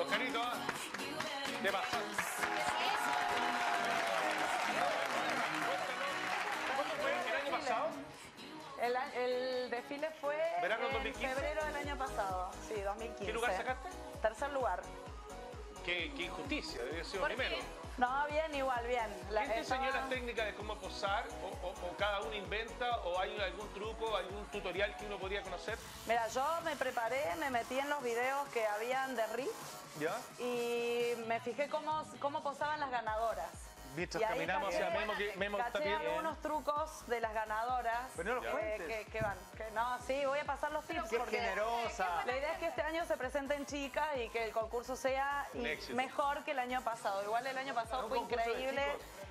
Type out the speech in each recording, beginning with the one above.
Oscarito, ¿qué pasa? ¿Cuándo fue? ¿El año pasado? El, desfile fue ¿Verano en 2015? febrero del año pasado. Sí, 2015. ¿Qué lugar sacaste? Tercer lugar. Qué, qué injusticia, debe ser ¿Por primero. No, bien, igual, bien. La- ¿Quién te enseñó las técnicas de cómo posar? O, o- o cada uno inventa? ¿O hay algún truco, algún tutorial que uno podría conocer? Mira, yo me preparé, me metí en los videos que habían de Riff ¿Ya? y me fijé cómo, cómo posaban las ganadoras. Mientras Y caminamos hacia Memo, que Memo está bien. algunos trucos de las ganadoras. Pero no los eh, que, que van. Que no, sí, voy a pasar los tips. Qué porque generosa. La idea es que este año se presenten chicas y que el concurso sea mejor que el año pasado. Igual el año pasado fue increíble.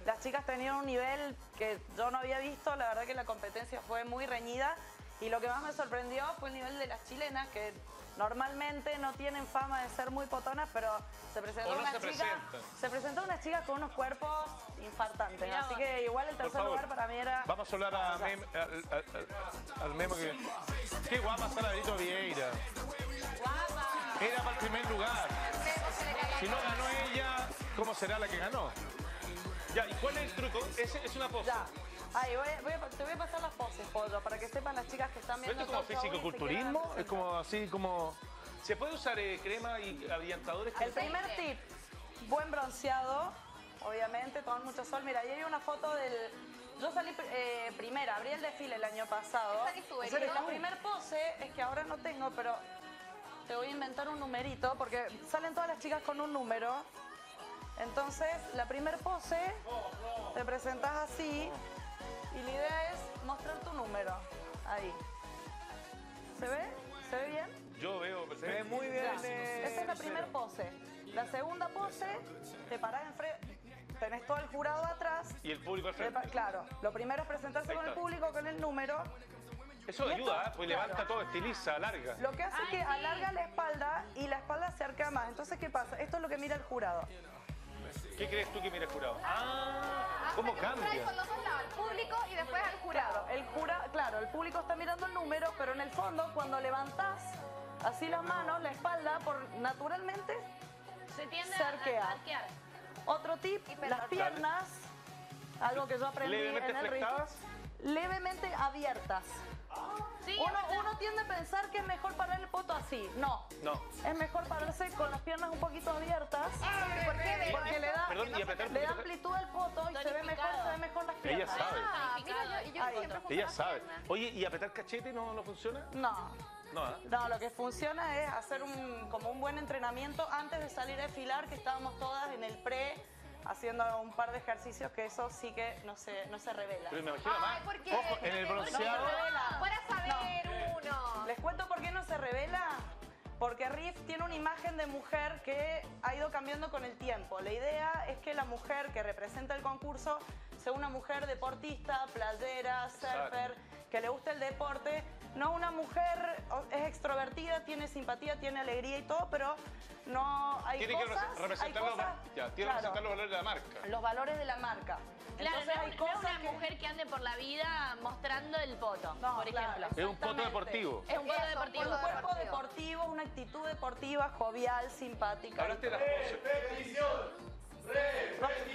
Las chicas tenían un nivel que yo no había visto. La verdad que la competencia fue muy reñida. Y lo que más me sorprendió fue el nivel de las chilenas, que normalmente no tienen fama de ser muy potonas, pero se presentó no una se chica. presentan. Se presentó una chica con unos cuerpos infartantes. Mirá Así que igual el tercer lugar para mí era. Vamos a hablar a Mem- al, al- al- al Memo que... Qué guapa está la Benito Vieira. Guapa. Era para el primer lugar. Si no ganó ella, ¿cómo será la que ganó? Ya, ¿y cuál es el truco? Ese es una pose. Ahí, voy, voy a- te voy a pasar las poses, Pollo, para que sepan las chicas que están ¿No viendo. esto es como físico-culturismo? Es como así, como... ¿Se puede usar eh, crema y abrillantadores? El primer tip, buen bronceado, obviamente, tomar mucho sol. Mira, ahí hay una foto del... Yo salí eh, primera, abrí el desfile el año pasado. ¿Esa es tu Y herida? La primer pose es que ahora no tengo, pero te voy a inventar un numerito porque salen todas las chicas con un número. Entonces, la primer pose, te presentas así y la idea es mostrar tu número. Ahí. ¿Se ve? ¿Se ve bien? Yo veo Se ve muy bien. Ya, eh, Esa es la Lucero. primera pose. La segunda pose, te parás enfrente, tenés todo el jurado atrás. Y el público al frente. Claro, lo primero es presentarse Ahí con el está. público, con el número. Eso Y ayuda, esto, ¿eh? pues claro. levanta todo, estiliza, alarga. Lo que hace Ay, es que sí. alarga la espalda y la espalda se arca más. Entonces, ¿qué pasa? Esto es lo que mira el jurado. ¿Qué crees tú que mira el jurado? Ah, ¿cómo cambia? los dos lados, al público y después al jurado. Claro, el jura, claro, el público está mirando el número, pero en el fondo, cuando levantás así las manos, la espalda, por naturalmente, Se tiende Se a, arquea. a arquear. Otro tip, las piernas, algo que yo aprendí ¿Levemente en el ritmo, levemente abiertas. Sí, Uno, uno tiende a pensar que es mejor parar el poto así. No. No. Es mejor pararse con las piernas un poquito abiertas. ¿Por qué? Porque le da, Perdón, y apretar le da amplitud al poto y se ve mejor, se ve mejor las Ella piernas. sabe. Ah, mira, yo, yo Ahí. siempre puse Ella las sabe. piernas. Oye, ¿y apretar cachete no, no funciona? No. No, ¿eh? No, lo que funciona es hacer un, como un buen entrenamiento antes de salir a desfilar, que estábamos todas en el pre haciendo un par de ejercicios que eso sí que no se, no se revela. Pero me imagino Ay, más. ¿por qué? Ojo, en el. No se revela. Para saber uno. Les cuento por qué no se revela. Porque Riff tiene una imagen de mujer que ha ido cambiando con el tiempo. La idea es que la mujer que representa el concurso sea una mujer deportista, playera, surfer, que le guste el deporte. No una mujer tiene simpatía, tiene alegría y todo, pero no hay Tiene cosas, que representar, hay los, cosas- ya, tiene que representar los valores de la marca. los valores de la marca. Claro, Entonces no, hay es- no es cosas una que- mujer que ande por la vida mostrando el poto, No, por claro, ejemplo. Es un poto deportivo. Es un poto Eso, deportivo. Un cuerpo deportivo, una actitud deportiva, jovial, simpática. Hablaste de las poses.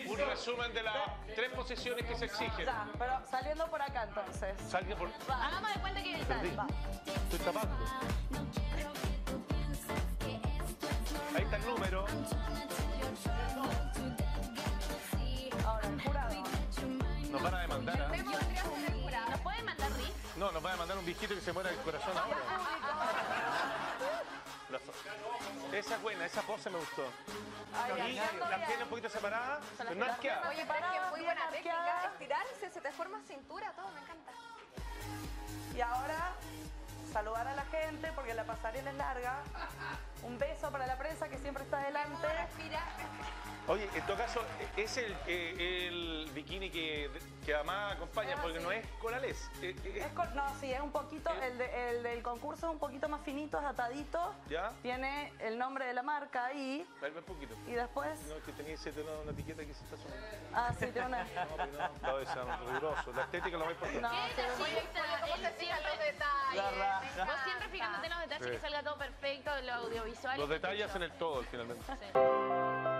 Un resumen de las tres posiciones que se exigen. Ya, pero saliendo por acá entonces. Salga por. Hagamos de cuenta que. Va. Estoy tapando. Nos van a demandar. ¿ah? ¿Nos pueden mandar Riff? No, nos van a mandar un viejito que se muera el corazón ahora. Esa es buena, esa pose me gustó. Ahí, Y las piernas un poquito separadas, pero no arqueadas. Oye, es que muy buena técnica. Estirarse, se te forma cintura, todo, me encanta. Y ahora, saludar a la gente porque la pasarela es larga. Un beso para la prensa que siempre está adelante. Respira. Oye, en todo caso, es el, eh, el bikini que, que además acompaña, Ah, porque no es corales. eh, eh, Es cor- no, sí, es un poquito, el, de- el del concurso es un poquito más finito, es atadito. ¿Ya? Tiene el nombre de la marca ahí. Dame un poquito. Y después, No, es que tenía ese tono, una etiqueta que se está sonando. ah, sí, tiene una... No, pero no, es riguroso. La estética lo más importante. No, ¿Qué sí, detallista? ¿Cómo se fijan los detalles? Vos siempre fijándote en los detalles, Sí. que salga todo perfecto, lo audiovisual. Los es detalles hacen el todo, finalmente. Sí.